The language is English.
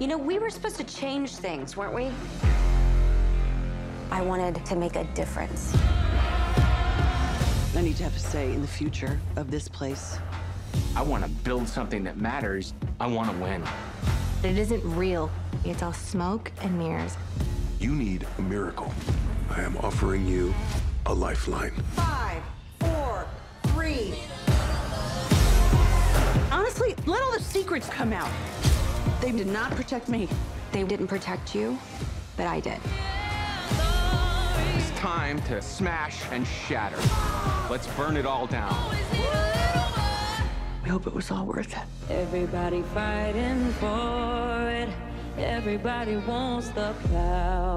You know, we were supposed to change things, weren't we? I wanted to make a difference. I need to have a say in the future of this place. I want to build something that matters. I want to win. It isn't real. It's all smoke and mirrors. You need a miracle. I am offering you a lifeline. Five, four, three. Honestly, let all the secrets come out. They did not protect me. They didn't protect you, but I did. It's time to smash and shatter. Let's burn it all down. I hope it was all worth it. Everybody fighting for it. Everybody wants the power.